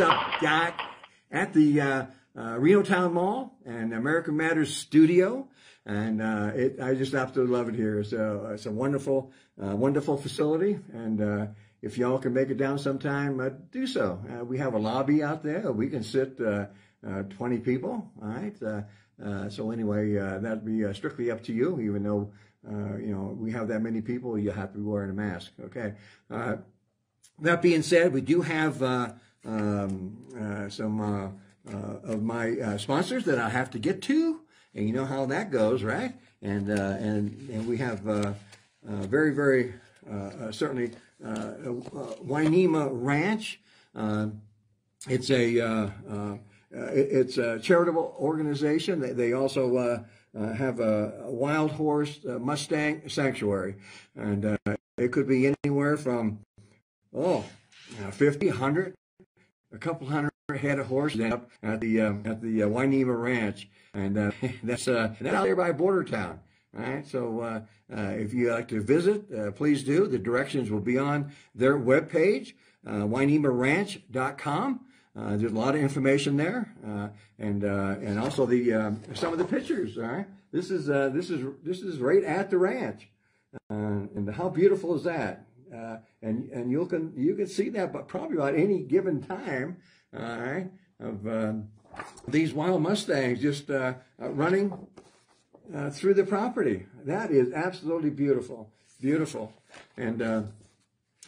Up Doc at the uh, uh, Reno Town Mall and American Matters Studio. And uh, it, I just absolutely love it here. It's a, it's a wonderful, uh, wonderful facility. And uh, if y'all can make it down sometime, uh, do so. We have a lobby out there. We can sit uh, uh, 20 people. All right. So anyway, that'd be strictly up to you, even though, you know, we have that many people, you have to be wearing a mask. Okay. That being said, we do have um, uh, some uh, uh, of my uh, sponsors that I have to get to, and you know how that goes, right? And and and we have very very certainly Wainema Ranch. Uh, it's a it's a charitable organization. They, they also uh, have a, a wild horse uh, Mustang sanctuary, and uh, it could be anywhere from oh, uh, 50, 100, a couple hundred head of horses end up at the um, at the uh, Ranch, and uh, that's uh, that's out there by Border Town. All right, so uh, uh, if you like to visit, uh, please do. The directions will be on their webpage, uh. Uh, there's a lot of information there, and and also the um, some of the pictures. All right, this is this is this is right at the ranch, and how beautiful is that? Uh, and and you can you can see that, but probably about any given time, all right, of um, these wild mustangs just uh, uh, running uh, through the property. That is absolutely beautiful, beautiful, and. Uh,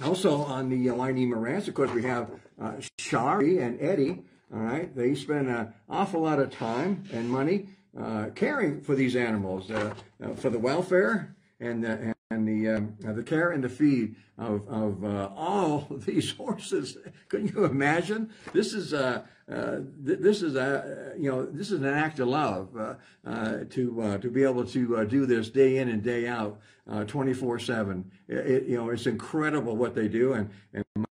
also on the uh, Wainema Ranch, of course, we have uh, Shari and Eddie. All right, they spend an awful lot of time and money uh, caring for these animals, uh, uh, for the welfare and the, and the um, uh, the care and the feed of of uh, all these horses. Can you imagine? This is uh, uh, th- this is a you know this is an act of love uh, uh, to to be able to do this day in and day out, twenty four seven. You know it's incredible what they do, and and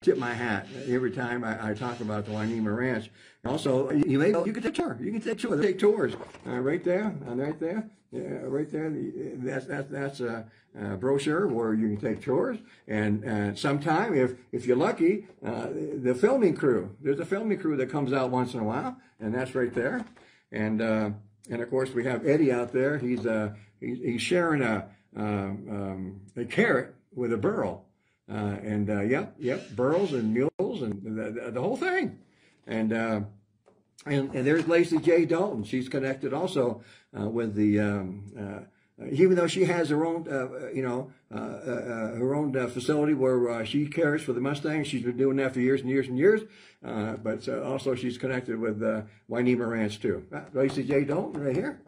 tip my hat every time I, I talk about the Wainema Ranch. Also, you may you can take tour. You can take tours. Take tours uh, right there, uh, right there, right there. That's that's that's a, a brochure where you can take tours. And uh, sometime, if if you're lucky, uh, the filming crew. There's a filming crew that comes out once in a while, and that's right there. And uh, and of course, we have Eddie out there. He's uh he's, he's sharing a um, um, a carrot with a burl. Uh, and uh, yep, yep, burros and mules and the, the, whole thing. And, uh, and and there's Lacy J. Dalton. She's connected also with the. Um, even though she has her own, uh, you know, uh, uh, her own facility where she cares for the Mustangs, she's been doing that for years and years and years. But also she's connected with uh, Ranch too. Lacy J. Dalton right here.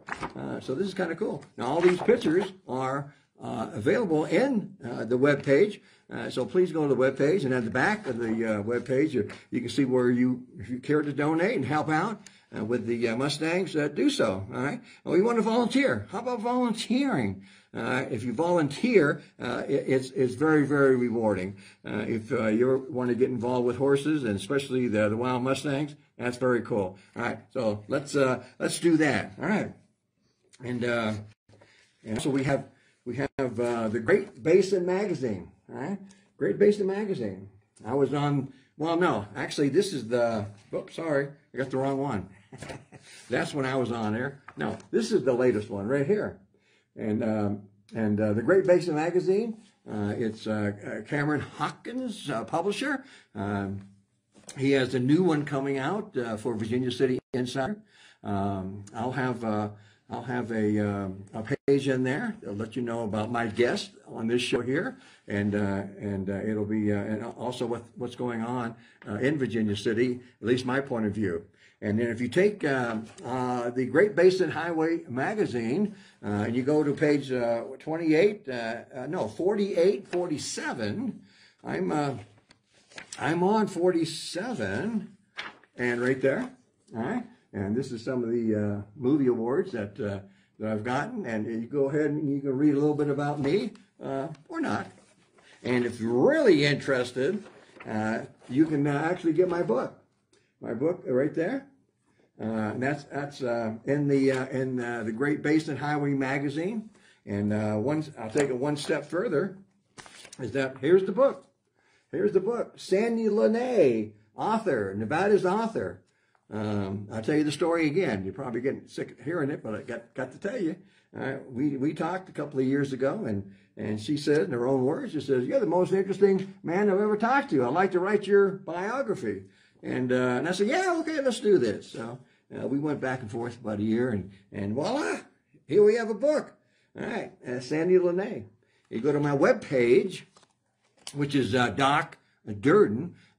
So this is kind of cool. Now all these pictures are available in uh, the web page. Uh, so please go to the web page, and at the back of the uh, web page, you, you can see where you, if you care to donate and help out uh, with the uh, Mustangs, uh, do so. All right. And we want to volunteer. How about volunteering? Uh, if you volunteer, uh, it, it's it's very very rewarding. Uh, if uh, you want to get involved with horses, and especially the the wild Mustangs, that's very cool. All right. So let's uh, let's do that. All right. And uh, and so we have we have uh, the Great Basin magazine. Right, Great Basin magazine. I was on. Well, no, actually, this is the. Oops, sorry, I got the wrong one. That's when I was on there. No, this is the latest one right here, and um, and uh, the Great Basin magazine. Uh, it's uh, uh, Cameron Hopkins, uh, publisher. Um, he has a new one coming out for Virginia City Insider. Um, I'll have I'll have a, um, a page in there that'll let you know about my guest on this show here, and uh, and uh, it'll be uh, and also what what's going on uh, in Virginia City, at least my point of view. And then if you take um, uh, the Great Basin Highway magazine uh, and you go to page uh, 28, uh, uh, no 48, 47, I'm I'm on 47, and right there, all right. And this is some of the uh, movie awards that uh, that I've gotten, and you go ahead and you can read a little bit about me uh, or not. And if you're really interested, you can actually get my book, my book right there. Uh, and that's that's uh, in the uh, in the Great Basin Highway magazine. And one, I'll take it one step further. Is that here's the book. here's the book. Sandy Lene, author, Nevada's author. Um, I'll tell you the story again. You're probably getting sick of hearing it, but I got, got to tell you. Uh, we, we talked a couple of years ago, and, and she said, in her own words, she says, You're the most interesting man I've ever talked to. I'd like to write your biography. And, uh, and I said, Yeah, okay, let's do this. So uh, we went back and forth about a year, and, and voila, here we have a book. All right, uh, Sandy Lene. You go to my webpage, which is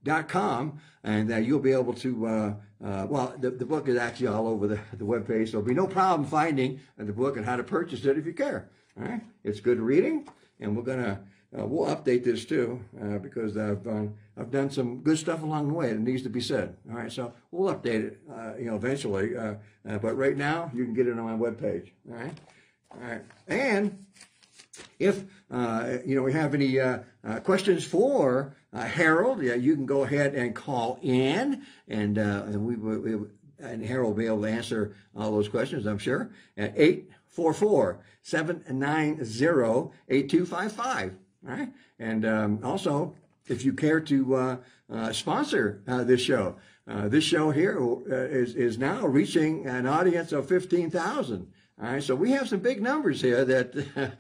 uh, docdurden.com, and uh, you'll be able to, uh, uh, well, the, the book is actually all over the, the web page, so there'll be no problem finding the book and how to purchase it if you care. All right, it's good reading, and we're to uh, we'll update this too uh, because I've done I've done some good stuff along the way that needs to be said. All right, so we'll update it, uh, you know, eventually. Uh, uh, but right now, you can get it on my web page. All right, all right, and if uh, you know we have any questions for Harold, yeah, you can go ahead and call in, and and we, we and Harold will be able to answer all those questions, I'm sure, at 844 790 8255. All right. And um, also, if you care to uh, uh, sponsor uh, this show, uh, this show here uh, is, is now reaching an audience of 15,000. All right, so we have some big numbers here that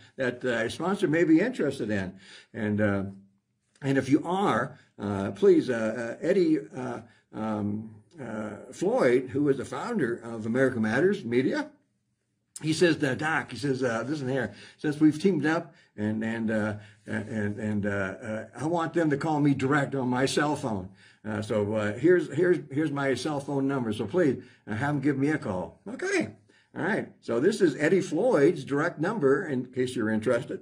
that uh, a sponsor may be interested in, and and if you are, please, Eddie um, Floyd, who is the founder of America Matters Media, he says, uh, Doc, he says, uh, listen here, since we've teamed up and, and, uh, and, and, uh, uh, I want them to call me direct on my cell phone. Uh, so, uh, here's, here's, here's my cell phone number. So please uh, have them give me a call. Okay. All right. So this is Eddie Floyd's direct number in case you're interested,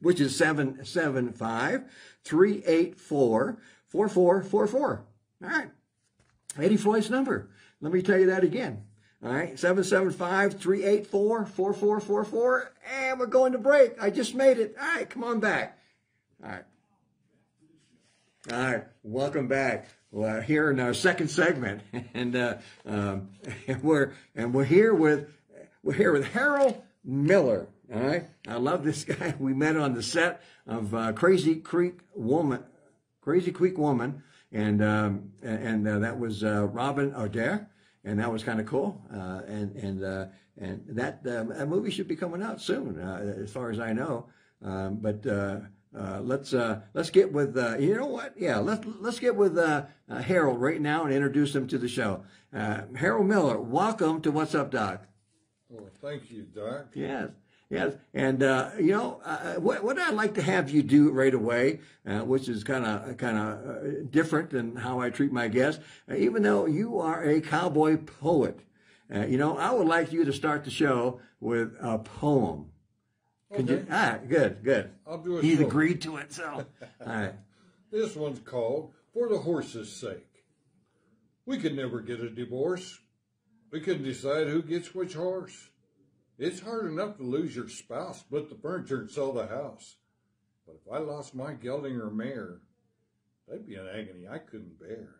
which is 775 384 4444. All right. Eddie Floyd's number. Let me tell you that again. All right, 775-384-4444. And we're going to break. I just made it. All right, come on back. All right. All right, welcome back. We're here in our second segment, and uh, um, and we're and we're here with we're here with Harold Miller. All right, I love this guy. We met on the set of uh, Crazy Creek Woman, Crazy Creek Woman, and um, and uh, that was uh, Robin Adair and that was kind of cool. Uh, and and uh, and that uh, movie should be coming out soon, as far as I know. Um, but let's let's get with you know what? Yeah, let's let's get with Harold right now and introduce him to the show. Harold Miller, welcome to What's Up, Doc. Well, thank you, Doc. Yes. Yes, and uh, you know uh, what, what I'd like to have you do right away, uh, which is kind of kind of uh, different than how I treat my guests. Uh, even though you are a cowboy poet, uh, you know I would like you to start the show with a poem. Okay. you? Ah, good, good. I'll do it. He's agreed to it, so all right. This one's called "For the Horse's Sake." We could never get a divorce. We couldn't decide who gets which horse. It's hard enough to lose your spouse, split the furniture, and sell the house. But if I lost my gelding or mare, that'd be an agony I couldn't bear.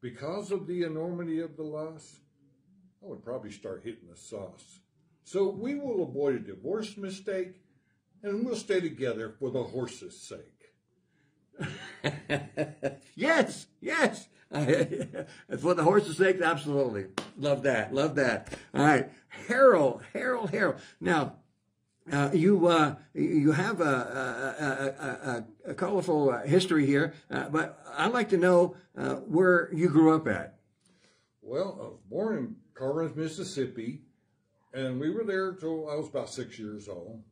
Because of the enormity of the loss, I would probably start hitting the sauce. So we will avoid a divorce mistake, and we'll stay together for the horse's sake. yes, yes. For the horse's sake, absolutely. Love that. Love that. All right. Harold, Harold, Harold. Now, uh, you uh, you have a, a, a, a colorful uh, history here, uh, but I'd like to know uh, where you grew up at. Well, I was born in Corinth, Mississippi, and we were there till I was about six years old.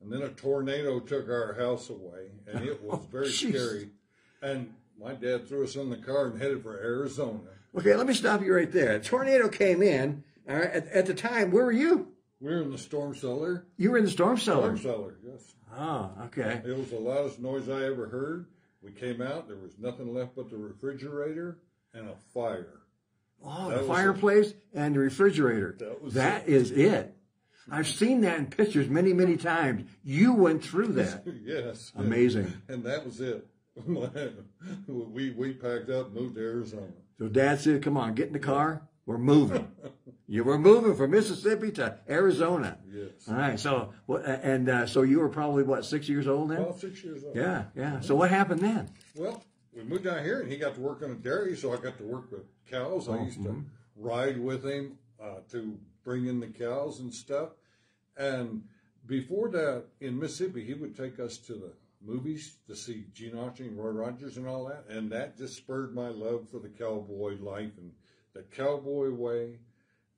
And then a tornado took our house away, and it was very oh, scary. And my dad threw us in the car and headed for Arizona. Okay, let me stop you right there. A tornado came in. All right, at, at the time, where were you? We were in the storm cellar. You were in the storm cellar? Storm cellar, yes. Oh, okay. It was the loudest noise I ever heard. We came out, there was nothing left but the refrigerator and a fire. Oh, that the fireplace it. and the refrigerator. That, that it. is it. I've seen that in pictures many, many times. You went through that. yes. Amazing. And that was it. we we packed up, moved to Arizona. So Dad said, "Come on, get in the car. We're moving. you were moving from Mississippi to Arizona. Yes. All right. So what? And uh, so you were probably what six years old then? Well, six years old. Yeah, yeah. So what happened then? Well, we moved down here, and he got to work on a dairy, so I got to work with cows. I Oh, used to mhm. ride with him uh, to bring in the cows and stuff. And before that, in Mississippi, he would take us to the movies to see Gene Autry and Roy Rogers and all that, and that just spurred my love for the cowboy life and the cowboy way.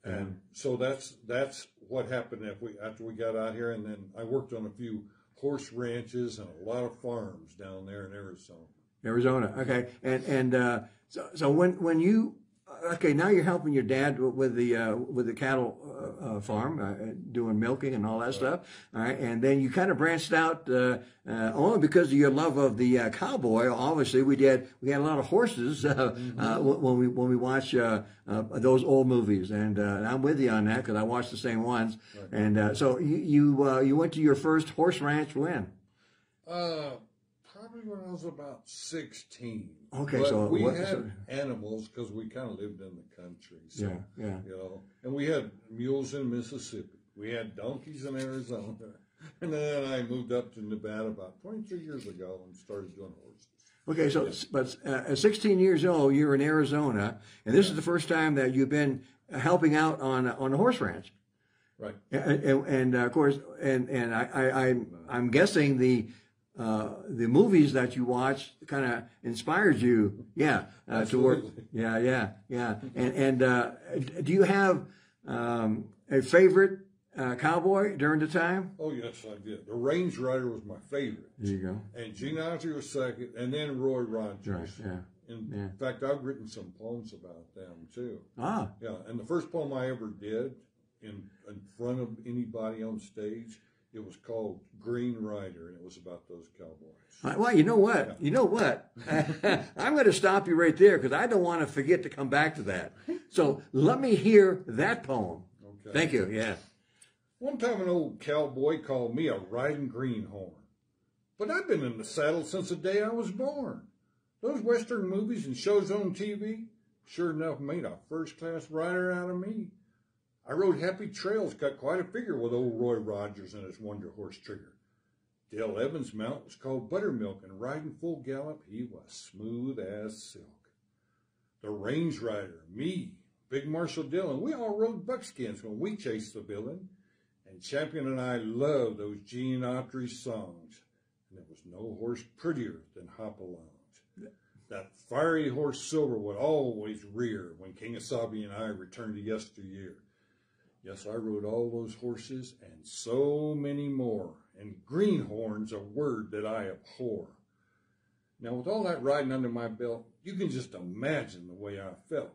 And so that's that's what happened after we after we got out here, and then I worked on a few horse ranches and a lot of farms down there in Arizona. Arizona. Okay, and and uh, so so when when you okay now you're helping your dad with the uh, with the cattle uh, uh, farm, uh, doing milking and all that stuff. All right, and then you kind of branched out uh, uh, only because of your love of the uh, cowboy. Obviously, we did we had a lot of horses uh, uh, when we when we watch uh, uh, those old movies, and, uh, and I'm with you on that because I watched the same ones. And uh, so you you, uh, you went to your first horse ranch when? Uh, probably when I was about 16. Okay, But so we what- had so- animals because we kind of lived in the country. So, Yeah, yeah. You know, and we had mules in Mississippi. We had donkeys in Arizona. And then I moved up to Nevada about 23 years ago and started doing horses. Okay, so but uh, at 16 years old, you're in Arizona, and this is the first time that you've been helping out on on a horse ranch. Right. And, and, and uh, of course, and and I, I I'm I'm guessing the uh, the movies that you watch kind of inspired you, yeah, uh, to work. Yeah, yeah, yeah. And and uh, do you have um, a favorite uh, cowboy during the time? Oh, yes, I did. The Range Rider was my favorite. There you go. And Gene Autry was second, and then Roy Rogers. Right. Yeah. In Yeah. fact, I've written some poems about them too. Ah. Yeah, and the first poem I ever did in in front of anybody on stage, it was called Green Rider, and it was about those cowboys. Well, you know what? You know what? I'm going to stop you right there because I don't want to forget to come back to that. So let me hear that poem. Okay. Thank you. Yeah. One time, an old cowboy called me a riding greenhorn, but I've been in the saddle since the day I was born. Those Western movies and shows on TV sure enough made a first-class rider out of me. I rode happy trails, got quite a figure with old Roy Rogers and his Wonder Horse Trigger. Dale Evans' mount was called Buttermilk, and riding full gallop, he was smooth as silk. The Range Rider, me, Big Marshal Dillon, we all rode buckskins when we chased the villain. And Champion and I loved those Gene Autry songs. And there was no horse prettier than Hopalong. That fiery horse Silver would always rear when Kemosabe and I returned to yesteryear. Yes, I rode all those horses and so many more. And greenhorn's a word that I abhor. Now, with all that riding under my belt, you can just imagine the way I felt.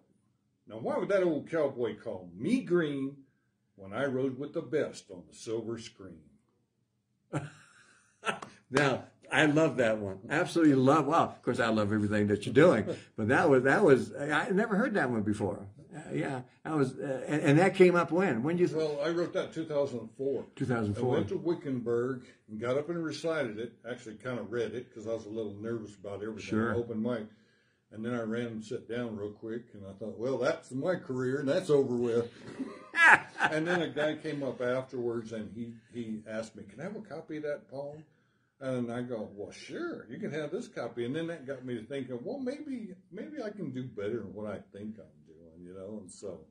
Now, why would that old cowboy call me green when I rode with the best on the silver screen? Now, I love that one. Absolutely love. Well, of course, I love everything that you're doing, but that was that was I never heard that one before. Uh, yeah, I was, uh, and, and that came up when? When you? Well, I wrote that 2004. I 2004. went to Wickenburg and got up and recited it. Actually, kind of read it because I was a little nervous about everything. Sure. Open mic. And then I ran and sat down real quick, and I thought, well, that's my career, and that's over with. and then a guy came up afterwards, and he he asked me, "Can I have a copy of that poem?" And I go, "Well, sure, you can have this copy." And then that got me to thinking, well, maybe maybe I can do better than what I think I'm you know. And so,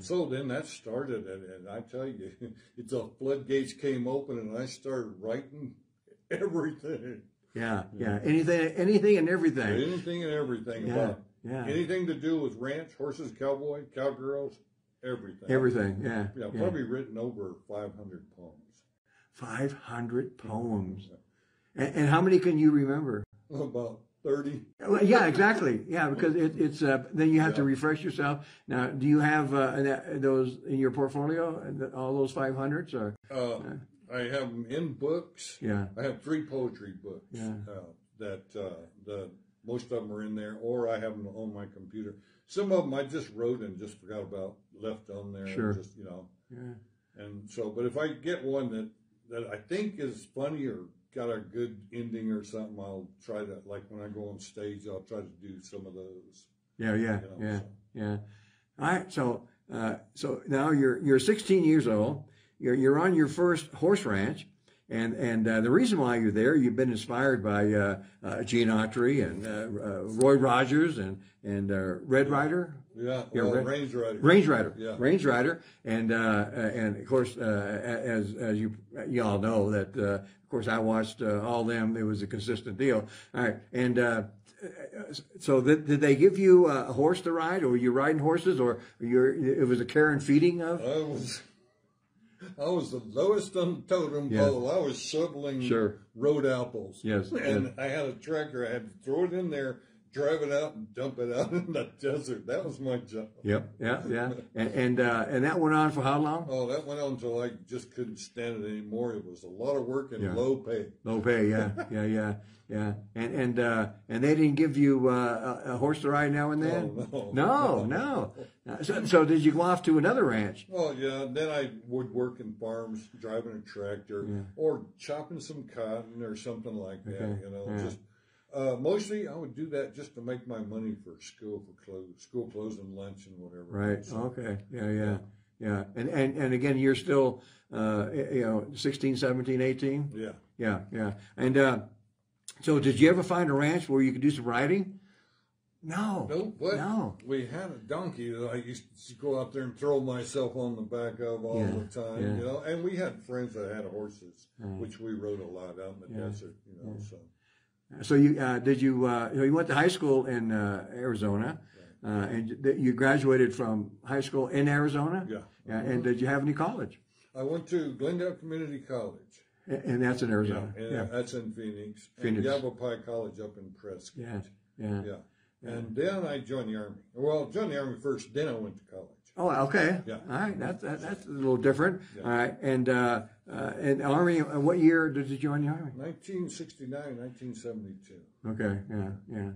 so then that started, and, and I tell you, it's the floodgates came open, and I started writing everything, Yeah, yeah. Mm-hmm. Anything, anything, and everything. anything and everything Yeah, about yeah. anything to do with ranch, horses, cowboy, cowgirls, everything. Everything. Yeah. Yeah, yeah. probably written over 500 poems. Five hundred poems. And, and how many can you remember? About 30. Well, yeah, exactly. Yeah, because it, it's uh, then you have to refresh yourself. Now, do you have uh, that- those in your portfolio? All those five hundreds, or Uh, I have them in books. yeah, I have three poetry books Yeah. uh, that uh, the most of them are in there, or I have them on my computer. Some of them I just wrote and just forgot about, left on there. Sure. Just you know, yeah, and so. But if I get one that that I think is funny or got a good ending or something, I'll try to like when I go on stage, I'll try to do some of those. yeah, yeah, You know, yeah, so. yeah. All right, so uh, so now you're you're 16 years old. You're you're on your first horse ranch, and and uh, the reason why you're there, you've been inspired by uh, uh, Gene Autry and uh, uh, Roy Rogers and and uh, Red Rider. Yeah, Yeah, well, Range Rider. Range Rider, Yeah. Range Rider, and uh, uh, and of course, uh, as as you you all know that uh, of course I watched uh, all them. It was a consistent deal. All right, and uh, so th- did they give you a horse to ride, or were you riding horses, or you're it was a care and feeding of? I was, I was the lowest on the totem Yeah. pole. I was shoveling Sure. road apples. Yes, and yes. I had a tractor. I had to throw it in there, drive it out, and dump it out in the desert. That was my job. Yep, yeah, yeah, and and, uh, and that went on for how long? Oh, that went on until I just couldn't stand it anymore. It was a lot of work and Yeah. low pay. Low pay, yeah, yeah, yeah, yeah, and and uh, and they didn't give you uh, a, a horse to ride now and then. Oh, no, no. no. Uh, So, so did you go off to another ranch? Well, yeah. Then I would work in farms, driving a tractor, or chopping some cotton or something like that. Okay, You know, yeah. just uh, mostly I would do that just to make my money for school, for clothes, school clothes and lunch and whatever. Right. So, Okay. Yeah. Yeah. Yeah. And and and again, you're still, uh, you know, 16, 17, 18. Yeah. Yeah. Yeah. And uh, so, did you ever find a ranch where you could do some riding? No. No, but No. we had a donkey that I used to go out there and throw myself on the back of all Yeah, the time, yeah. you know. And we had friends that had horses, which we rode a lot out in the Yeah. desert, you know. So So you uh, did you uh, you went to high school in uh, Arizona, uh, and you graduated from high school in Arizona. Yeah. Yeah. And did you have any college? I went to Glendale Community College. And that's in Arizona. and Yeah. that's in Phoenix. Phoenix. And Yavapai College up in Prescott. Yeah. Yeah. Yeah. And then I joined the Army. Well, joined the Army first, then I went to college. Oh, okay. Yeah. All right. That's that's a little different. All right. And uh, uh, and Army. uh, What year did you join the Army? 1969, 1972. Okay. Yeah. Yeah.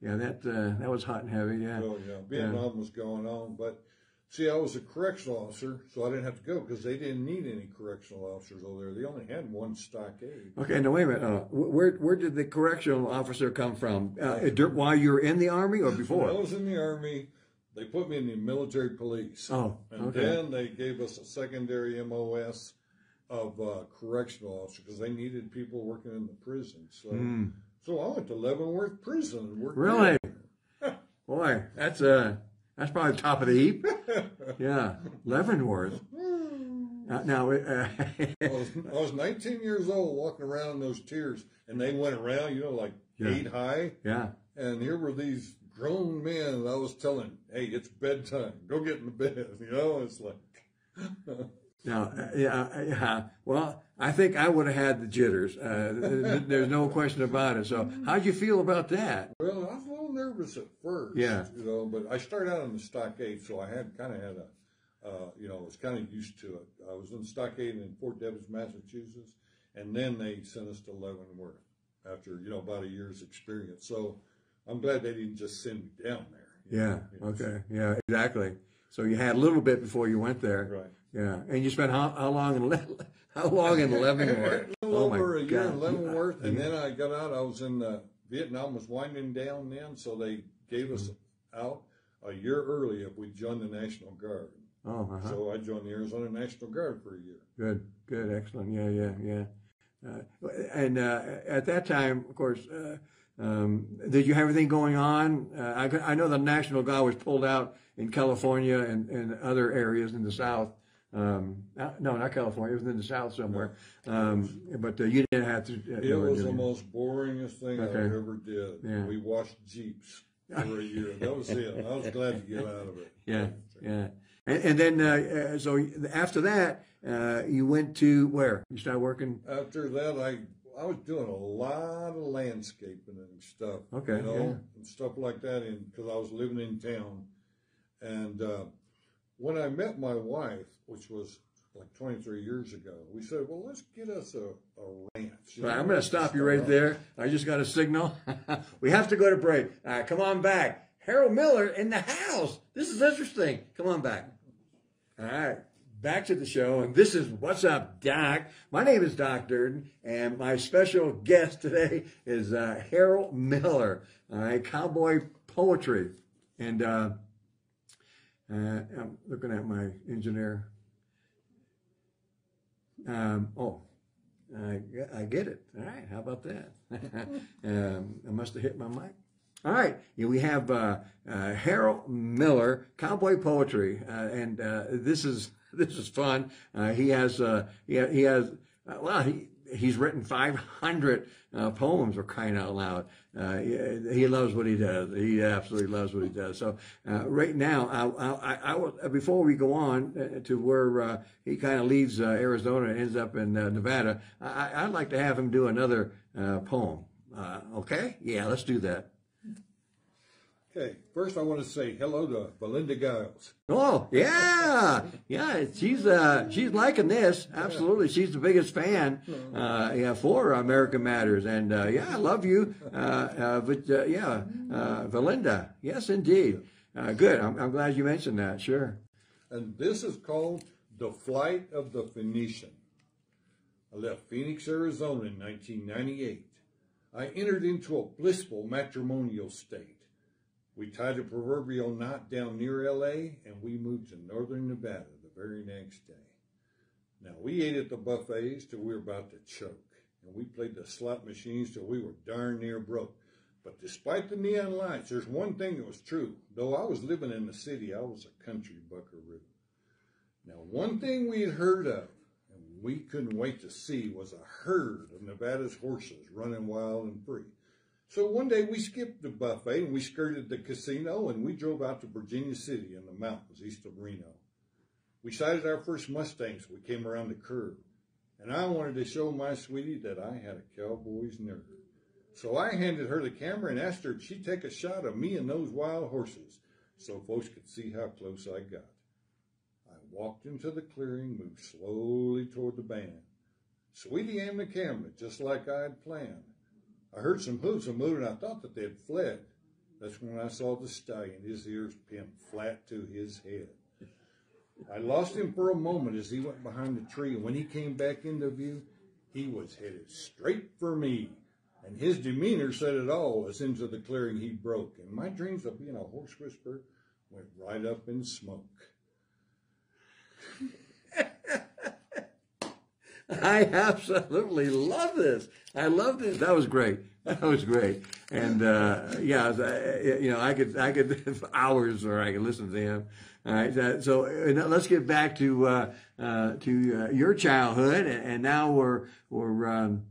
Yeah. That uh, that was hot and heavy. Yeah. Oh, yeah. Vietnam was going on. But see, I was a correctional officer, so I didn't have to go because they didn't need any correctional officers over there. They only had one stockade. Okay. Now wait a minute. Uh, where where did the correctional officer come from? Uh, while you were in the Army or When I was in the Army, they put me in the military police. Oh. okay. And then they gave us a secondary MOS of uh, correctional officers because they needed people working in the prison. So, so I went to Leavenworth Prison and worked. Hmm. Really? Boy, that's uh that's probably top of the heap. Yeah. Leavenworth. Uh, now. Uh, I was, I was 19 years old walking around in those tiers, and they went around, you know, like Yeah. eight high. yeah. And here were these grown men that I was telling, hey, it's bedtime. Go get in the bed. You know, it's like, Now, uh, yeah, uh, yeah. Well, I think I would have had the jitters. Uh, there's no question about it. So, how'd you feel about that? Well, I was a little nervous at first. Yeah. You know, but I started out in the stockade, so I had kind of had a, uh, you know, I was kind of used to it. I was in the stockade in Fort Devens, Massachusetts, and then they sent us to Leavenworth after, you know, about a year's experience. So I'm glad they didn't just send me down there. Yeah. know, you know, Okay. Yeah. Exactly. So you had a little bit before you went there. Right. Yeah. And you spent how, how long in Le- how long in Leavenworth? A little Oh, over a year in Leavenworth, and then I got out. I was in uh, Vietnam was winding down then, so they gave us out a year early if we joined the National Guard. Oh, uh-huh. So I joined the Arizona National Guard for a year. Good, good, excellent. Yeah, yeah, yeah. Uh, and uh, at that time, of course, uh, um, did you have everything going on? Uh, I, I know the National Guard was pulled out in California and, and other areas in the South. Um, no, not California. It was in the South somewhere. Um, but uh, you didn't have to. Uh, It was the most boringest thing I ever did. Yeah. We washed Jeeps for a year. That was it. I was glad to get out of it. Yeah, yeah. And, and then, uh, uh, so after that, uh, you went to where? You started working? After that, I I was doing a lot of landscaping and stuff. Okay, you know, yeah. and stuff like that, because I was living in town. And uh, when I met my wife, which was like 23 years ago, we said, "Well, let's get us a, a ranch." Right, I'm going to stop you right there. I just got a signal. we have to go to break. All right, come on back. Harold Miller in the house. This is interesting. Come on back. All right, back to the show. And this is What's Up, Doc. My name is Doc Durden, and my special guest today is uh, Harold Miller. All right, cowboy poetry. And uh, uh, I'm looking at my engineer. Um, oh, I, I get it. All right. How about that? um, I must have hit my mic. All right. Yeah, we have uh, uh, Harold Miller, Cowboy Poetry, uh, and uh, this is this is fun. Uh, he has uh, he, he has well he he's written 500 uh, poems for crying out loud. Uh, he, he, loves what he does. He absolutely loves what he does. So uh, right now, I, I, I, will, before we go on uh, to where uh, he kind of leaves uh, Arizona and ends up in Nevada, I, would like to have him do another poem. okay? Yeah, let's do that. Okay, first I want to say hello to Belinda Giles. Oh yeah, yeah, she's uh she's liking this absolutely. She's the biggest fan uh yeah for American Matters, and uh, yeah, I love you. Uh, uh but uh, yeah, uh, Belinda, yes indeed. Uh, good. I'm, I'm glad you mentioned that. Sure. And this is called the Flight of the Phoenician. I left Phoenix, Arizona in 1998. I entered into a blissful matrimonial state. We tied a proverbial knot down near LA and we moved to northern Nevada the very next day. Now, we ate at the buffets till we were about to choke, and we played the slot machines till we were darn near broke. But despite the neon lights, there's one thing that was true. Though I was living in the city, I was a country buckaroo. Now, one thing we had heard of, and we couldn't wait to see, was a herd of Nevada's horses running wild and free. So one day we skipped the buffet and we skirted the casino and we drove out to Virginia City in the mountains east of Reno. We sighted our first Mustangs. We came around the curve. And I wanted to show my sweetie that I had a cowboy's nerve. So I handed her the camera and asked her if she'd take a shot of me and those wild horses so folks could see how close I got. I walked into the clearing, moved slowly toward the band. Sweetie aimed the camera just like I had planned. I heard some hoofs a moving. I thought that they had fled. That's when I saw the stallion, his ears pinned flat to his head. I lost him for a moment as he went behind the tree, and when he came back into view, he was headed straight for me. And his demeanor said it all as into the clearing he broke. And my dreams of being a horse whisperer went right up in smoke. I absolutely love this. I love this. That was great. That was great. And uh, yeah, you know, I could I could hours, or I could listen to him. All right. So let's get back to uh, uh, to uh, your childhood, and now we're we're. Um,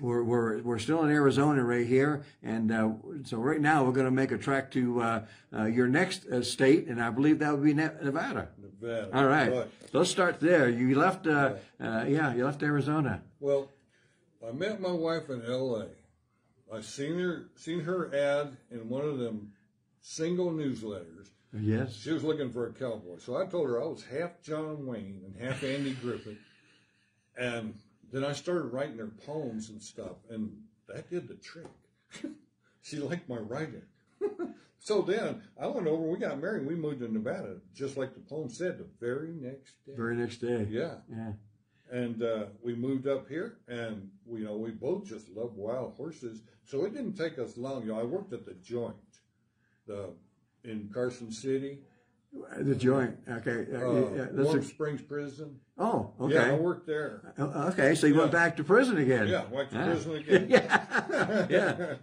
we're, we're, we're still in Arizona right here. And uh, so right now we're going to make a trek to uh, uh, your next uh, state, and I believe that would be Nevada. Nevada. All right. right. So let's start there. You left, uh, uh, yeah, you left Arizona. Well, I met my wife in L.A. I seen her seen her ad in one of them single newsletters. Yes. She was looking for a cowboy. So I told her I was half John Wayne and half Andy Griffith. And then I started writing her poems and stuff, and that did the trick. she liked my writing. so then I went over, we got married, we moved to Nevada, just like the poem said, the very next day. Very next day. Yeah. Yeah. And uh, we moved up here, and we, you know, we both just love wild horses. So it didn't take us long. You know, I worked at the Joint, the in Carson City, the joint. Okay. Uh, yeah, Warm. Springs Prison. Oh, okay. Yeah, I worked there. Uh, okay, so you yeah. went back to prison again. Yeah, went to ah. prison again. yeah. yeah.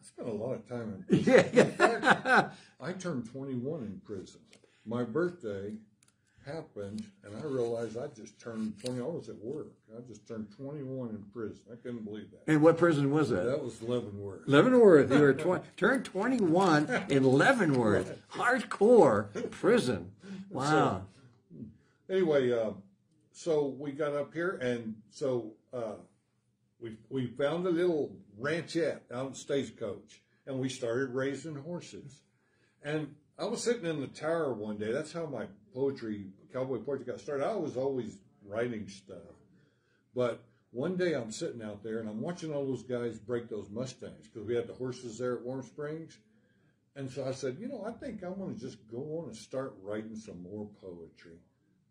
spent a lot of time in prison. Yeah. In fact, I turned 21 in prison. My birthday happened, and I realized I just turned 20. I was at work. I just turned 21 in prison. I couldn't believe that. And what prison was that? That was Leavenworth. Leavenworth. You were 20, turned 21 in Leavenworth. Hardcore prison. Wow. So, anyway, uh, so we got up here, and so uh, we we found a little ranchette out in Stagecoach, and we started raising horses. And I was sitting in the tower one day. That's how my poetry, cowboy poetry got started. I was always writing stuff. But one day I'm sitting out there and I'm watching all those guys break those Mustangs because we had the horses there at Warm Springs. And so I said, you know, I think I'm going to just go on and start writing some more poetry.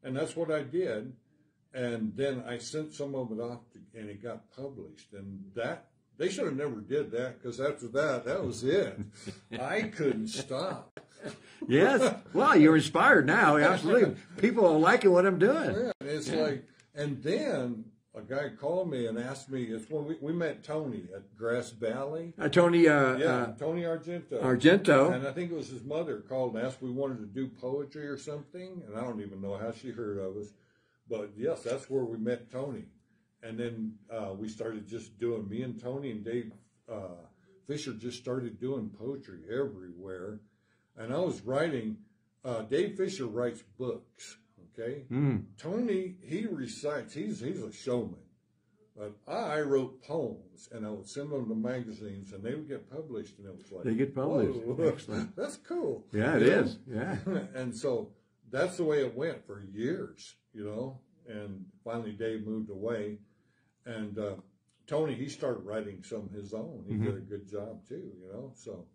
And that's what I did. And then I sent some of it off to, and it got published. And that, they should have never did that because after that, that was it. I couldn't stop yes. Well, you're inspired now. Absolutely. People are liking what I'm doing. Yeah, it's yeah. like, and then a guy called me and asked me. It's when we, we met Tony at Grass Valley. Uh, Tony uh, Yeah, uh, Tony Argento. Argento. And I think it was his mother called and asked if we wanted to do poetry or something. And I don't even know how she heard of us. But yes, that's where we met Tony. And then uh, we started just doing, me and Tony and Dave uh, Fisher just started doing poetry everywhere. And I was writing, uh, Dave Fisher writes books, okay? Mm. Tony, he recites, he's, he's a showman. But I wrote poems and I would send them to magazines and they would get published and it was like, They get published. "Whoa, Excellent. That's cool. Yeah, it know? is. Yeah. and so that's the way it went for years, you know. And finally, Dave moved away, and uh, Tony he started writing some of his own. He did a good job too, you know. So,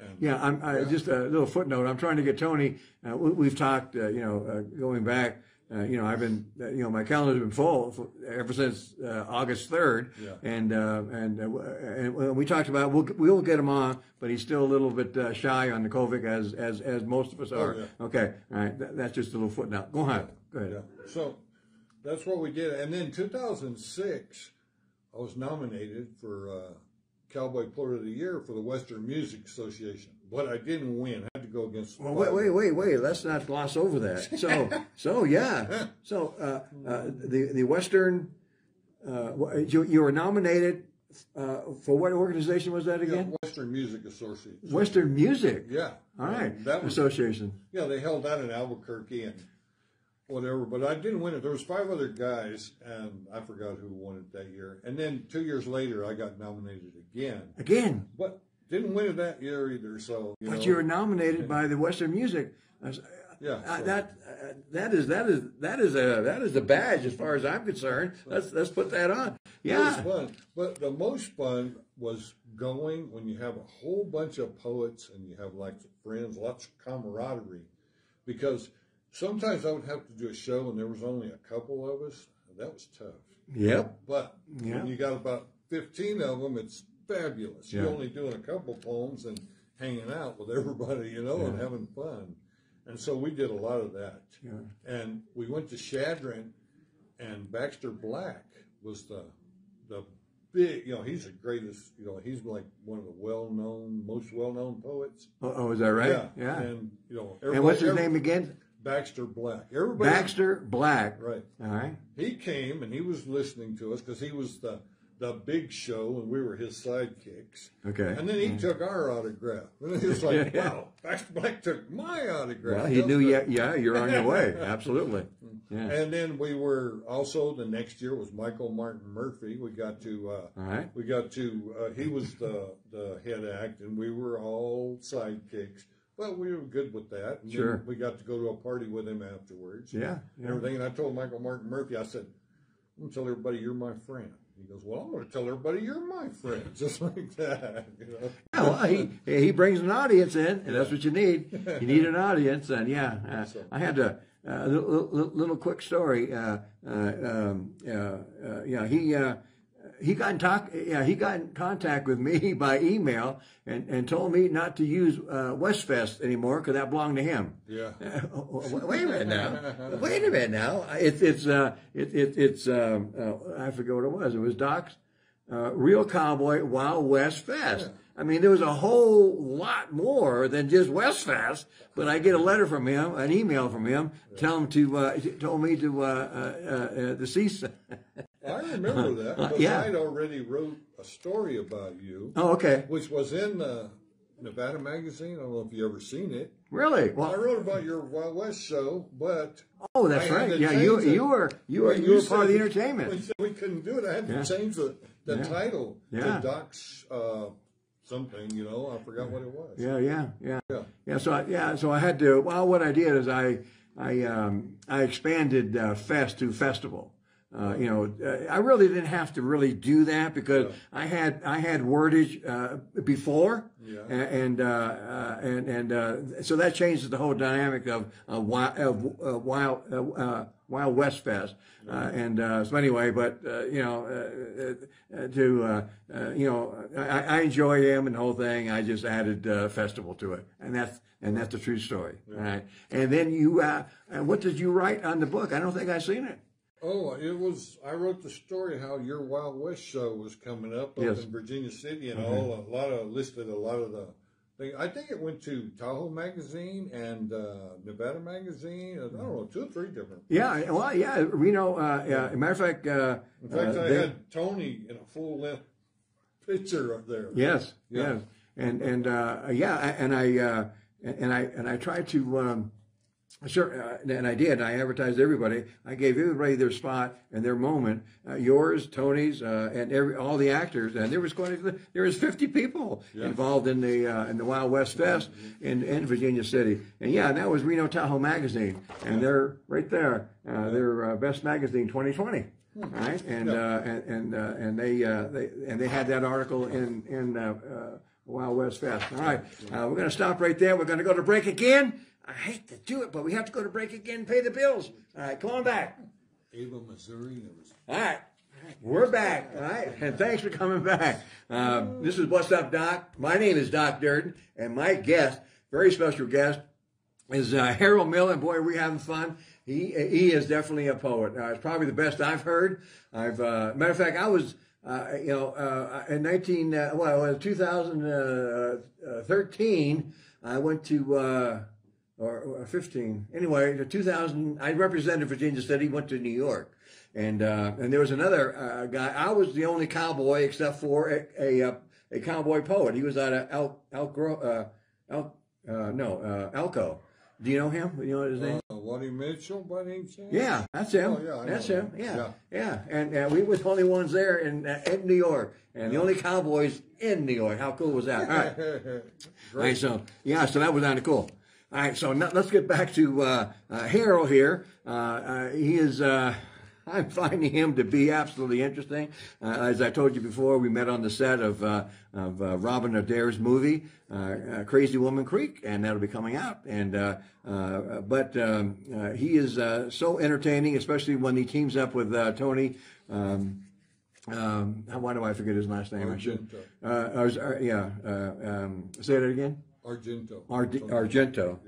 and. Yeah, I'm I, Yeah. just a little footnote. I'm trying to get Tony. Uh, we, we've talked, uh, you know, uh, going back. Uh, you know, I've been, uh, you know, my calendar's been full for, ever since uh, August third, Yeah. and uh, and uh, and we talked about we'll we'll get him on, but he's still a little bit uh, shy on the COVID as as as most of us are. Oh, yeah. Okay, all right, that, that's just a little footnote. Go ahead, go ahead. So that's what we did. And then 2006, I was nominated for uh, Cowboy Poet of the Year for the Western Music Association, but I didn't win. I had to go against. Well, wait, wait, wait, wait. Let's not gloss over that. So, so yeah. So, uh, uh, the the Western, uh, you you were nominated uh, for what organization was that Yeah, again? Western Music Association. Western Music. Yeah. All right. That was Association. Yeah, they held that in Albuquerque and whatever, but I didn't win it. There was five other guys, and I forgot who won it that year. And then two years later, I got nominated again, Again, but didn't win it that year either. So, you but know, you were nominated by the Western Music. Was- Yeah, uh, so- that uh, that is that is that is a that is a badge as far as I'm concerned. Let's let's put that on. It was Yeah. fun, but the most fun was going when you have a whole bunch of poets and you have like friends, lots of camaraderie. Because sometimes I would have to do a show and there was only a couple of us. That was tough. Yep. But Yeah. when you got about 15 of them, it's fabulous. Yeah. You're only doing a couple poems and hanging out with everybody, you know, and having fun. And so we did a lot of that. Yeah. And we went to Chadron, and Baxter Black was the the big, you know, he's the greatest, you know, he's like one of the well-known, most well-known poets. Oh, is that right? Yeah. Yeah. And, you know, And what's his name again? Baxter Black. Everybody. Baxter Black. Right. All right. He came and he was listening to us because he was the the big show and we were his sidekicks. Okay. And then he took our autograph. And he was like, wow, Baxter Black took my autograph. Well, he That's knew, yeah, yeah, you're on your way. Absolutely. Yeah. And then we were also the next year was Michael Martin Murphey. We got to uh, All right. we got to uh, he was the the head act, and we were all sidekicks. Well, we were good with that. And Sure. we got to go to a party with him afterwards. Yeah. And yeah. everything. And I told Michael Martin Murphey, I said, I'm gonna tell everybody you're my friend. He goes, Well, I'm gonna tell everybody you're my friend, just like that. You know. Yeah, well, he he brings an audience in, and that's what you need. You need an audience, and yeah, uh, So- I had a, a little, little, little quick story. Uh, uh, um, uh, uh, yeah, he uh, he got in talk. Yeah, he got in contact with me by email and, and told me not to use uh, Westfest anymore because that belonged to him. Yeah. Uh, wait a minute now. Wait a minute now. It's it's uh it, it it's um uh, I forget what it was. It was Doc's uh, Real Cowboy Wild West Fest. I mean, there was a whole lot more than just West Fest. But I get a letter from him, an email from him, tell him to uh, told me to uh, uh, uh, the cease. I remember that because Yeah. I'd already wrote a story about you, oh, okay. which was in uh, Nevada Magazine. I don't know if you ever seen it. Really? Well, I wrote about your Wild West show, but oh, that's right. Yeah, you it. you were you were you were part of the entertainment. We we couldn't do it. I had to change the, the Yeah. title Yeah. to Doc's uh, something. You know, I forgot what it was. Yeah, yeah, yeah, Yeah. yeah. So I, yeah, so I had to. Well, what I did is I I um, I expanded uh, fest to festival. Uh, you know, uh, I really didn't have to really do that because I had I had wordage uh, before, Yeah. And uh, uh, and and uh, so that changes the whole dynamic of uh, wild of uh, wild Wild West Fest. Uh, and uh, so anyway, but uh, you know, uh, uh, to uh, uh, you know, I, I enjoy him and the whole thing. I just added uh, festival to it, and that's and that's the true story. All right. And then you, uh, uh, what did you write on the book? I don't think I've seen it. Oh, it was. I wrote the story how your Wild West show was coming up up Yes. in Virginia City, and Mhm. all a lot of listed a lot of the. Thing. I think it went to Tahoe Magazine and uh, Nevada Magazine. I don't know, two or three different. Yeah, well, yeah, Reno. Uh, yeah, as a matter of fact, uh, In fact, uh, I they- had Tony in a full length picture up there. Yes, Yeah. yes, and and uh, yeah, and I uh, and I and I tried to. Um, Sure, uh, and I did. I advertised everybody. I gave everybody their spot and their moment. Uh, yours, Tony's, uh, and every all the actors. And there was quite a, there was fifty people Yeah. involved in the uh, in the Wild West Fest in, in Virginia City. And yeah, and that was Reno Tahoe Magazine, and they're right there. Uh, Their uh, best magazine, 2020. Right, and uh, and and uh, and they uh, they and they had that article in in Wild West Fest. All right, uh, we're going to stop right there. We're going to go to break again. I hate to do it, but we have to go to break again and pay the bills. All right, come on back. Ava, Missouri. All right, we're back. All right, and thanks for coming back. Um, this is What's Up, Doc. My name is Doc Durden, and my guest, very special guest, is uh, Harold Miller. Boy, are we having fun. He he is definitely a poet. Uh, it's probably the best I've heard. I've uh, matter of fact, I was uh, you know uh, in nineteen uh, well in two thousand thirteen, I went to. Or, or 15. Anyway, the 2000, I represented Virginia City, went to New York. And, uh, and there was another, uh, guy. I was the only cowboy except for a, a, uh, a cowboy poet. He was out of El, El, Gro- uh, El, uh, no, uh, Elko. Do you know him? You know his name? uh, Mitchell by chance? Yeah, that's him. Oh, yeah, that's him. Yeah, yeah. Yeah. And uh, we were the only ones there in uh, in New York, and the only cowboys in New York. How cool was that? All right. All right, so yeah, so that was kind of cool. All right, so now let's get back to uh, uh, Harold here. Uh, uh, he is. Uh, I'm finding him to be absolutely interesting. Uh, as I told you before, we met on the set of uh, of uh, Robin Adair's movie, uh, uh, Crazy Woman Creek, and that'll be coming out. And uh, uh, but um, uh, he is uh, so entertaining, especially when he teams up with uh, Tony. Um, um, why do I forget his last name? I should. Uh, was, uh, yeah. Uh, um, say that again. Argento. Argento.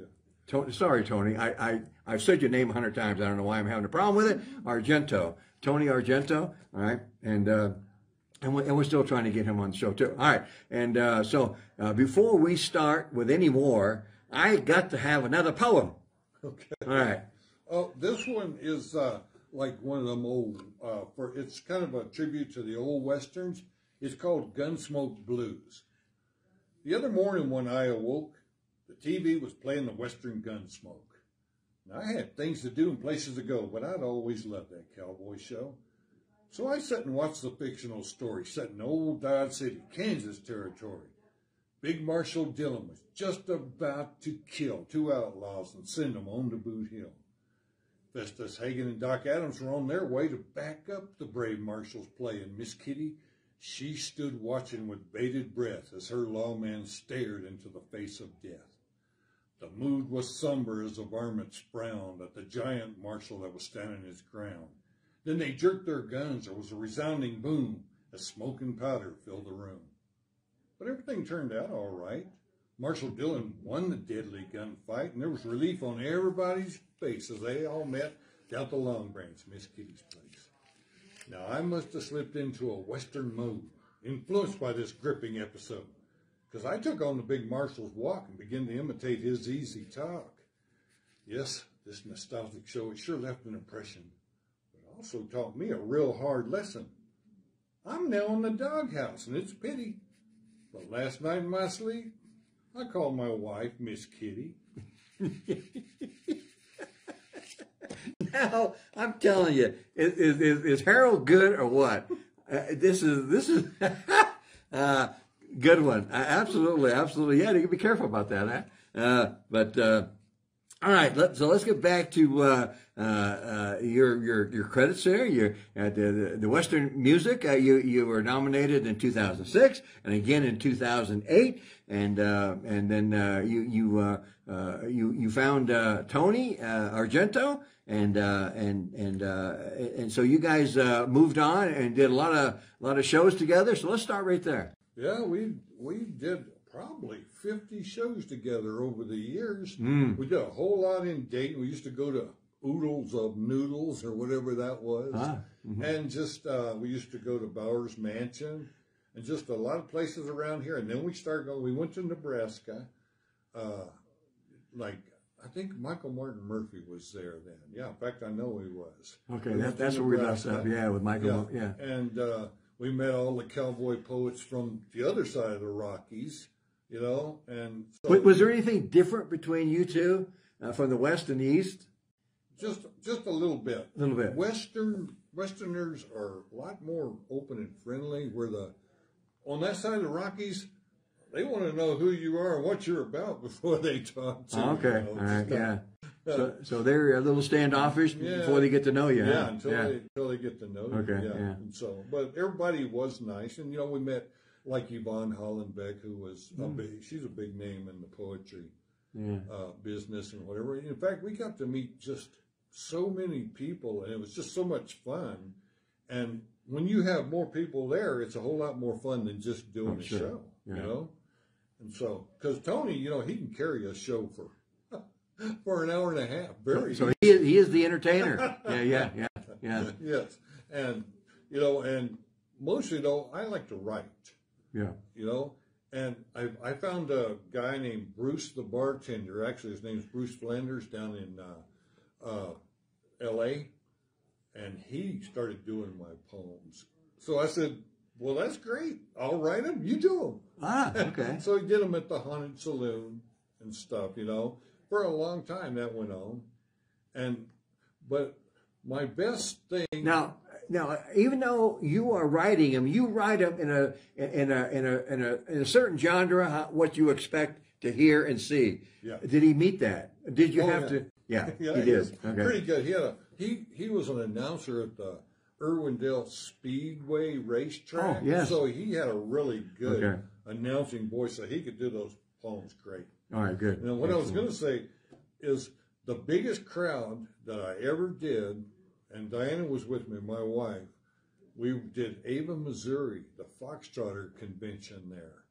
To- sorry, Tony. I, I, I've said your name a hundred times. I don't know why I'm having a problem with it. Argento. Tony Argento. All right. And, uh, and, we, and we're still trying to get him on the show, too. All right. And uh, so uh, before we start with any more, I got to have another poem. Okay. All right. Oh, this one is uh, like one of them old. Uh, for it's kind of a tribute to the old westerns. It's called Gunsmoke Blues. The other morning when I awoke, the TV was playing the Western Gunsmoke. Now, I had things to do and places to go, but I'd always loved that cowboy show. So I sat and watched the fictional story set in old Dodge City, Kansas territory. Big Marshal Dillon was just about to kill two outlaws and send them on to Boot Hill. Festus Hagen and Doc Adams were on their way to back up the brave marshal's play, and Miss Kitty, she stood watching with bated breath as her lawman stared into the face of death. The mood was somber as the varmints frowned at the giant marshal that was standing his ground. Then they jerked their guns. There was a resounding boom as smoke and powder filled the room. But everything turned out all right. Marshal Dillon won the deadly gunfight, and there was relief on everybody's face as they all met down at the Long Branch, Miss Kitty's place. Now, I must have slipped into a Western mode, influenced by this gripping episode, because I took on the big marshal's walk and began to imitate his easy talk. Yes, this nostalgic show, it sure left an impression, but also taught me a real hard lesson. I'm now in the doghouse, and it's a pity. But last night in my sleep, I called my wife Miss Kitty. Now I'm telling you, is, is, is, Harold good or what? Uh, this is this is uh, good one. Uh, absolutely, absolutely. Yeah, you can be careful about that. Huh? Uh, but uh, all right, let, so let's get back to uh, your your your credits there. Your the, the Western music. You you were nominated in 2006 and again in 2008, and and then you you you you found Tony Argento, and uh, and and uh, and so you guys uh, moved on and did a lot of a lot of shows together. So let's start right there. Yeah, we we did probably 50 shows together over the years. Mm. We did a whole lot in Dayton. We used to go to oodles of noodles or whatever that was. Ah, mhm. And just, uh, we used to go to Bowers Mansion and just a lot of places around here. And then we started going, we went to Nebraska. Uh, like, I think Michael Martin Murphey was there then. Yeah, in fact, I know he was. Okay, that, that's where we left up. Yeah, with Michael. Yeah. And uh, we met all the cowboy poets from the other side of the Rockies, you know. And so Wa- Was there anything different between you two uh, from the west and the east? just just a little bit. A little bit. Western Westerners are a lot more open and friendly. Where the on that side of the Rockies, they want to know who you are and what you're about before they talk to you. Oh, okay. know. All right. Yeah. So, so they're a little standoffish Yeah. before they get to know you. Yeah, huh? until yeah. they until they get to know you. Okay, Yeah. yeah. And so, but everybody was nice, and you know, we met like Yvonne Hollenbeck, who was Mm. a big. She's a big name in the poetry yeah. uh, business and whatever. In fact, we got to meet just so many people, and it was just so much fun. And when you have more people there, it's a whole lot more fun than just doing Oh, a sure. show, you know. And so, because Tony, you know, he can carry a show for for an hour and a half. Very So he is, he is the entertainer. yeah, yeah, yeah, yeah, yes, and you know, and mostly though, I like to write. yeah. You know, and I I found a guy named Bruce the bartender. Actually, his name's Bruce Flanders down in uh, uh, L.A. And he started doing my poems. So I said, "Well, that's great. I'll write them. You do them." Ah, okay. So he did them at the haunted saloon and stuff, you know. For a long time that went on. And but my best thing Now, now, even though you are writing them, you write them in a in a in a in a in a certain genre, what you expect to hear and see. Yeah. Did he meet that? Did you Oh, have yeah. to? Yeah, yeah, he was did. Okay. pretty good. He had a he he was an announcer at the Irwindale Speedway racetrack. Oh, yes. So he had a really good Okay. announcing voice, so he could do those poems great. All right. Good. Now, what I was going to say is the biggest crowd that I ever did, and Diana was with me, my wife. We did Ava, Missouri, the Foxtrotter convention there,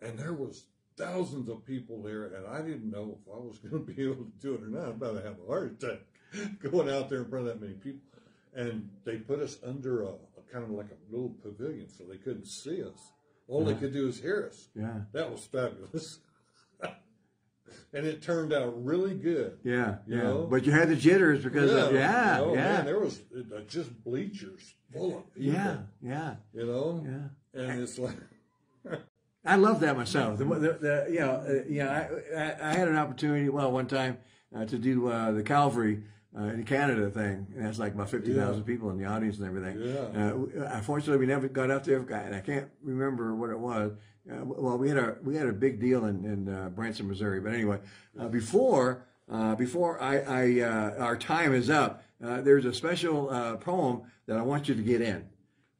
and there was thousands of people there, and I didn't know if I was going to be able to do it or not. I'm about to have a heart attack going out there in front of that many people. And they put us under a, a kind of like a little pavilion, so they couldn't see us. All they Uh-huh. could do is hear us. Yeah. That was fabulous. and it turned out really good. Yeah. You Yeah. know? But you had the jitters because of, yeah, you know, yeah, Man, there was uh, just bleachers full of people. yeah, yeah, You know? yeah. And it's like, I love that myself. The, the, the you know, uh, you know, I, I, I had an opportunity, well, one time uh, to do uh, the Calgary uh, in Canada thing, and that's like about fifty thousand people in the audience and everything. Yeah. Uh, we- unfortunately, we never got up there, and I can't remember what it was. Uh, well, we had a we had a big deal in in uh, Branson, Missouri. But anyway, uh, before uh, before I, I uh, our time is up, uh, there's a special uh, poem that I want you to get in.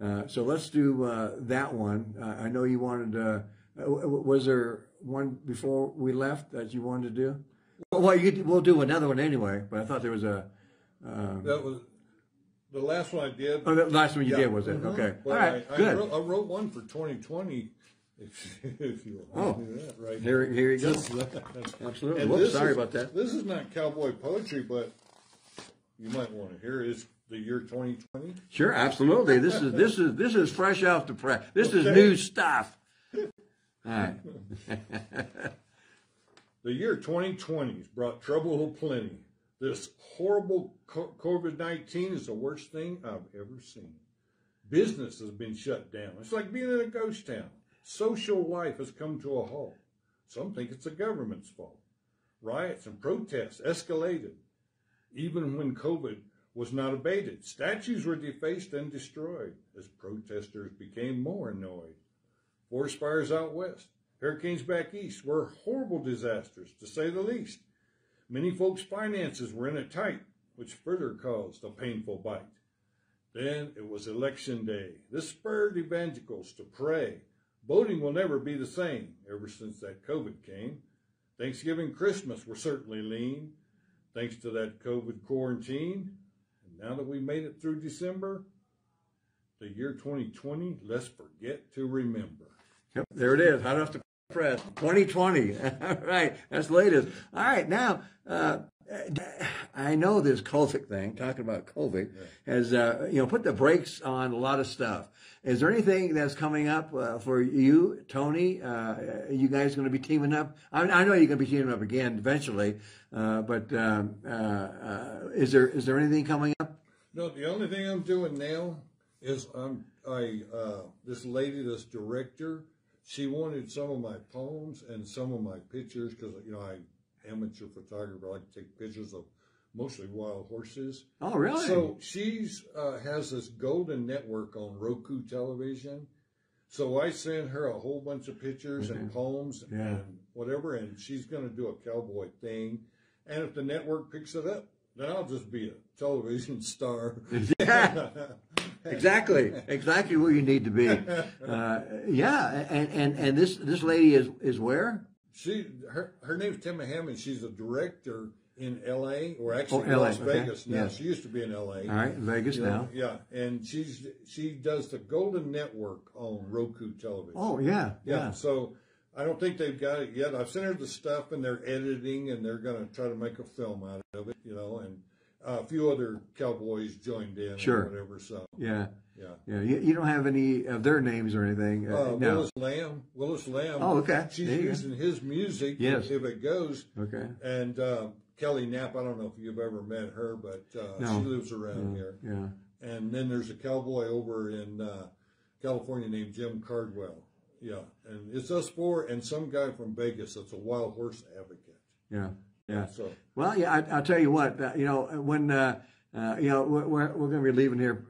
Uh, so let's do uh, that one. Uh, I know you wanted. Uh, uh, was there one before we left that you wanted to do? Well, you, we'll do another one anyway. But I thought there was a. Um, that was the last one I did. oh, the last one you Yeah. did was it? Mhm. Okay. But All right. I, I, good. wrote, I wrote one for 2020. If, if you want Oh. to do that right Here, here you go. Absolutely. Whoops, sorry is- about that. This is not cowboy poetry, but you might want to hear it. It's the year 2020. Sure, absolutely. This is this is this is fresh off the press. This is new stuff. All right. The year 2020 has brought trouble aplenty. This horrible COVID 19 is the worst thing I've ever seen. Business has been shut down. It's like being in a ghost town. Social life has come to a halt. Some think it's the government's fault. Riots and protests escalated. Even when COVID was not abated, statues were defaced and destroyed as protesters became more annoyed. Forest fires out west, hurricanes back east were horrible disasters, to say the least. Many folks' finances were in a tight, which further caused a painful bite. Then it was election day. This spurred evangelicals to pray. Voting will never be the same ever since that COVID came. Thanksgiving, Christmas were certainly lean, thanks to that COVID quarantine. And now that we made it through December, the year 2020, let's forget to remember. Yep, there it is. Hot off the press. 2020. All right. That's the latest. All right. Now, uh, I know this COVID thing, talking about COVID, has uh, you know put the brakes on a lot of stuff. Is there anything that's coming up uh, for you, Tony? Uh, you guys going to be teaming up? I, I know you're going to be teaming up again eventually, uh, but um, uh, uh, is there is there anything coming up? No, the only thing I'm doing now is I'm I uh, this lady, this director, she wanted some of my poems and some of my pictures because you know I amateur photographer. I like to take pictures of mostly wild horses. Oh, really? So she's uh, has this golden network on Roku television. So I sent her a whole bunch of pictures and poems Yeah. and whatever, and she's going to do a cowboy thing. And if the network picks it up, then I'll just be a television star. Yeah. exactly, exactly where you need to be. Uh, yeah, and, and, and this this lady is is where? She her her name's Timma Hammond. She's a director in L.A. or actually Oh, LA, Las okay. Vegas now. Yes. She used to be in L.A. All right, Vegas You know, now. yeah, and she's she does the Golden Network on Roku television. Oh yeah, yeah. yeah. So I don't think they've got it yet. I've sent her the stuff, and they're editing, and they're going to try to make a film out of it. You know, and a few other cowboys joined in, Sure. or whatever. So Yeah, yeah. yeah. You, you don't have any of their names or anything. Uh, Uh, no. Willis Lamb, Willis Lamb. Oh, okay. She's you go. using his music. Yes. If it goes, Okay. And uh, Kelly Knapp, I don't know if you've ever met her, but uh, No. she lives around here. Yeah. And then there's a cowboy over in uh, California named Jim Cardwell. Yeah, and it's us four and some guy from Vegas that's a wild horse advocate. Yeah. Yeah. So Well, yeah, I, I'll tell you what, uh, you know, when, uh, uh, you know, we're, we're, going to be leaving here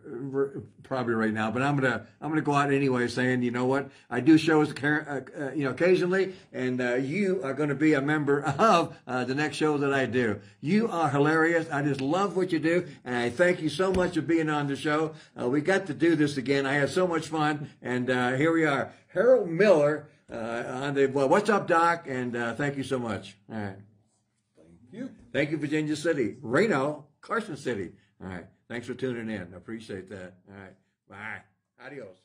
probably right now, but I'm going to, I'm going to go out anyway saying, you know what, I do shows, uh, uh, you know, occasionally, and, uh, you are going to be a member of, uh, the next show that I do. You are hilarious. I just love what you do. And I thank you so much for being on the show. Uh, we got to do this again. I had so much fun. And, uh, here we are. Harold Miller, uh, on the, well, what's up, Doc? And, uh, thank you so much. All right. Thank you. Thank you, Virginia City. Reno, Carson City. All right. Thanks for tuning in. I appreciate that. All right. Bye. Adios.